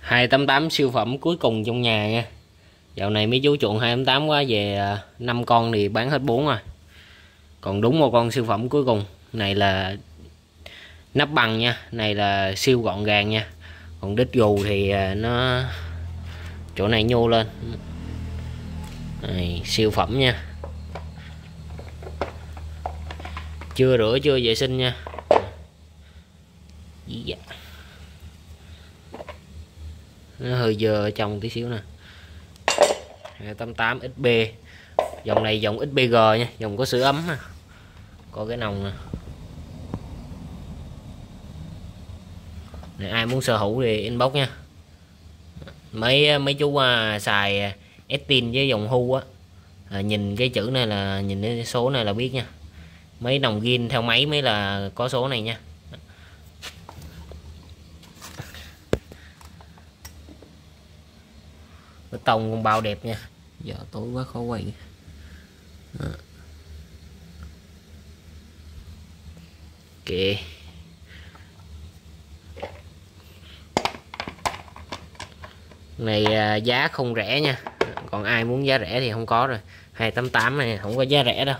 288 siêu phẩm cuối cùng trong nhà nha. Dạo này mấy chú chuộng 288 quá về à, 5 con thì bán hết 4 rồi. Còn đúng một con siêu phẩm cuối cùng. Này là nắp bằng nha này là siêu gọn gàng nha. Còn đít gù thì à, nó chỗ này nhô lên. Này, siêu phẩm nha. Chưa rửa chưa vệ sinh nha. Yeah nó hơi dơ ở trong tí xíu nè. 288 XB dòng này dòng XBG nha dòng có sữa ấm nè có cái nòng nè. Này, ai muốn sở hữu thì inbox nha. Mấy mấy chú à, xài à, Estin với dòng hu á. À, nhìn cái chữ này là nhìn cái số này là biết nha. Mấy đồng gin theo máy mới là có số này nha. Cái tông con bao đẹp nha. Giờ tối quá khó quay. Đó. ok. Này à, giá không rẻ nha. Còn ai muốn giá rẻ thì không có rồi. 288 này không có giá rẻ đâu